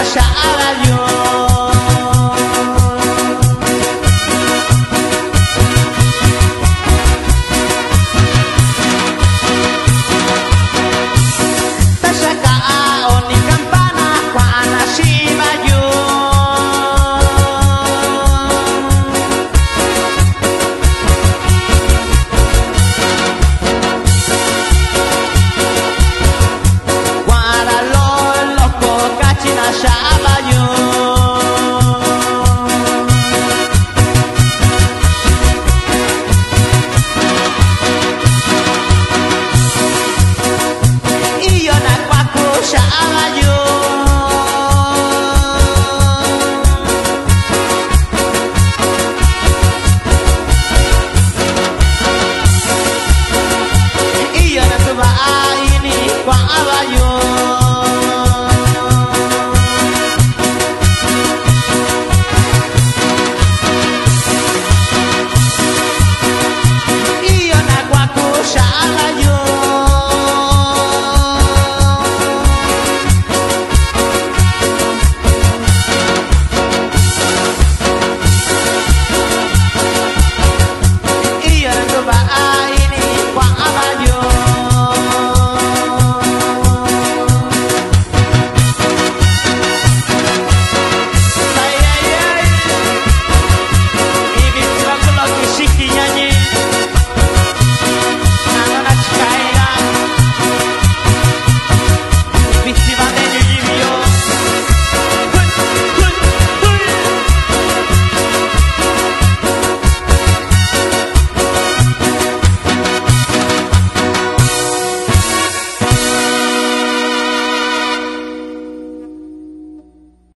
Russia. allá.